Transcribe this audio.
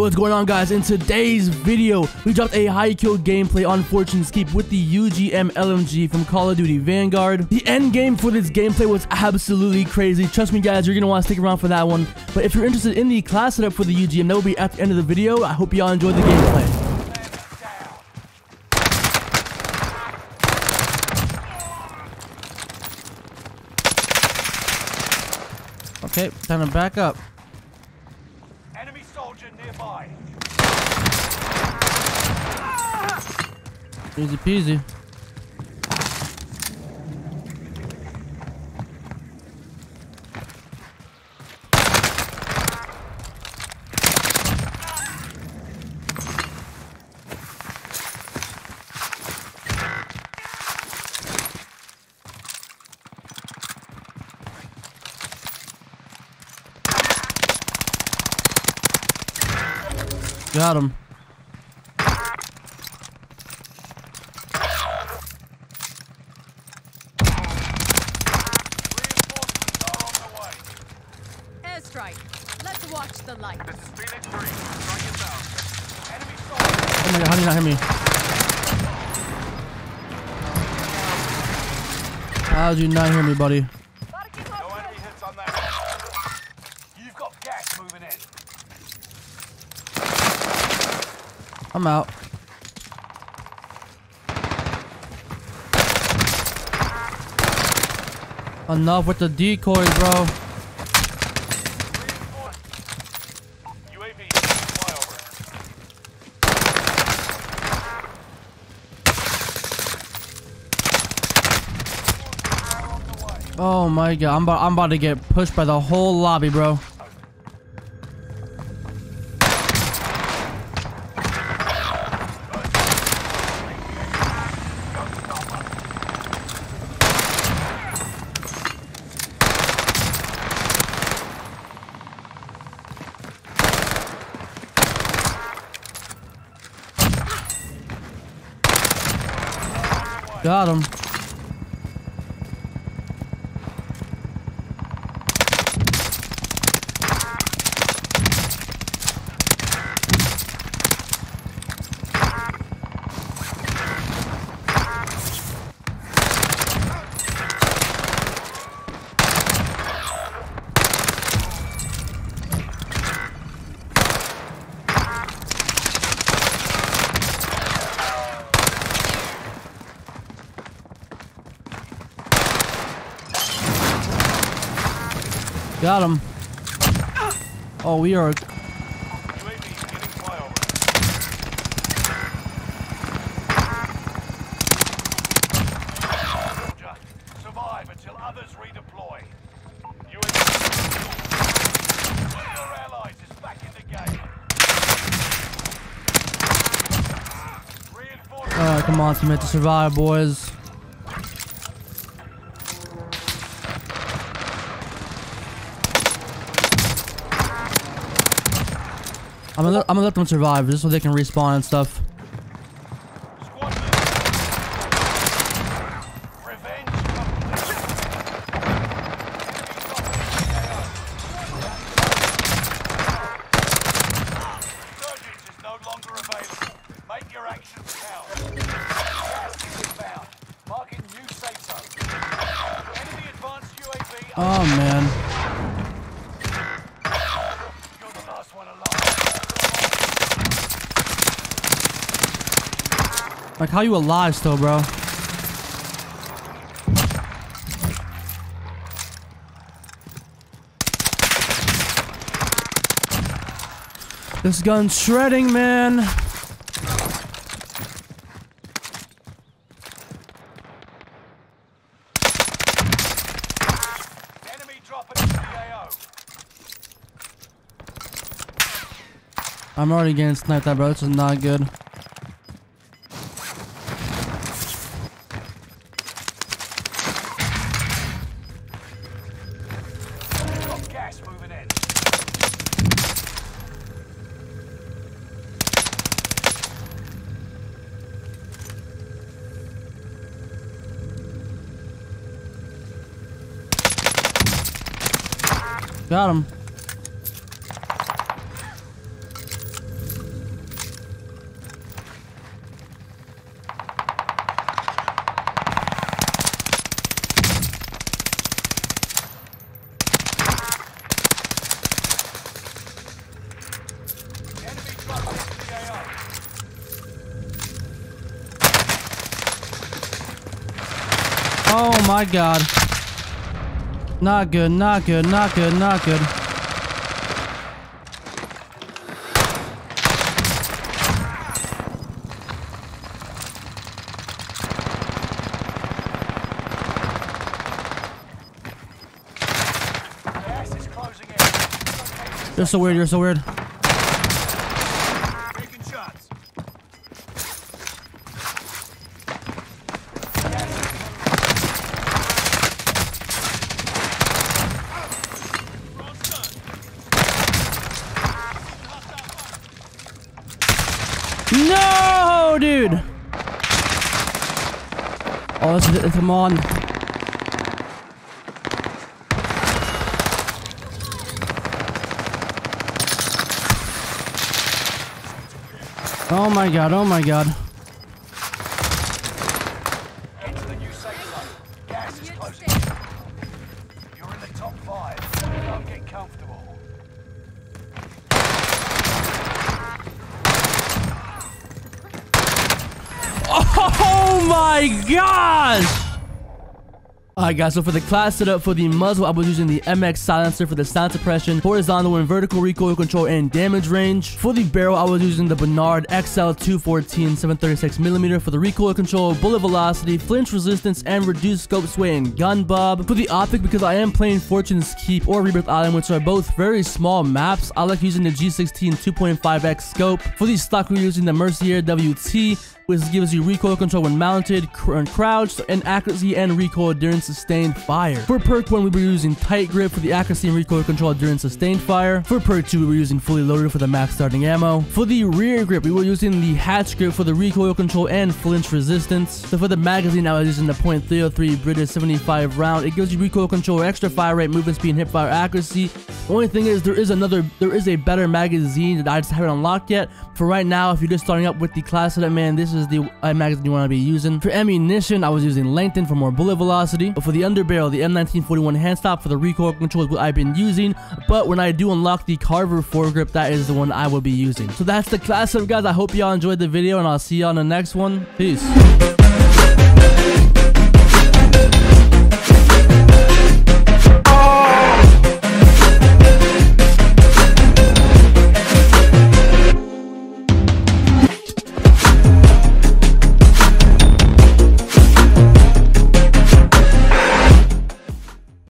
Yo, what's going on guys? In today's video, we dropped a high kill gameplay on Fortune's Keep with the UGM LMG from Call of Duty Vanguard. The end game for this gameplay was absolutely crazy. Trust me guys, you're want to stick around for that one. But if you're interested in the class setup for the UGM, that will be at the end of the video. I hope y'all enjoyed the gameplay. Okay, time to back up. Easy peasy. Got him. Oh my god, how did you not hear me? How did you not hear me, buddy? I'm out. Enough with the decoys, bro. Oh my god, I'm about, I'm about to get pushed by the whole lobby, bro. Got him. Got him. Oh, we are. Alright, come on, teammate, to survive, boys. I'm gonna, let, I'm gonna let them survive just so they can respawn and stuff. Squad leader. Like, how you alive still, bro? This gun's shredding, man. Enemy dropping into the AO. I'm already getting sniped at, bro. This is not good. Got him. Oh my god. Not good, not good, not good, not good. You're so weird, you're so weird. Oh, it. Come on. Oh my god, oh my god. Into Oh my gosh! Alright guys, so for the class setup for the muzzle, I was using the MX silencer for the sound suppression, horizontal and vertical recoil control and damage range. For the barrel, I was using the Bernard XL214 736mm for the recoil control, bullet velocity, flinch resistance, and reduced scope sway and gun bob. For the optic, because I am playing Fortune's Keep or Rebirth Island, which are both very small maps, I like using the G16 2.5x scope. For the stock, we're using the Mercier WT, which gives you recoil control when mounted, cr and crouched, and accuracy and recoil during sustained fire. For perk 1, we were using tight grip for the accuracy and recoil control during sustained fire. For perk 2, we were using fully loaded for the max starting ammo. For the rear grip, we were using the hatch grip for the recoil control and flinch resistance. So for the magazine, I was using the .303 British 75 round. It gives you recoil control, extra fire rate, movement speed, and hip fire accuracy. The only thing is, there is another, there is a better magazine that I just haven't unlocked yet. For right now, if you're just starting up with the class setup, man, this is the uh, magazine you want to be using. For ammunition, I was using Lengthened for more bullet velocity. But for the underbarrel, the M1941 handstop for the recoil control is what I've been using. But when I do unlock the Carver foregrip, that is the one I will be using. So that's the class setup, guys. I hope y'all enjoyed the video, and I'll see y'all on the next one. Peace.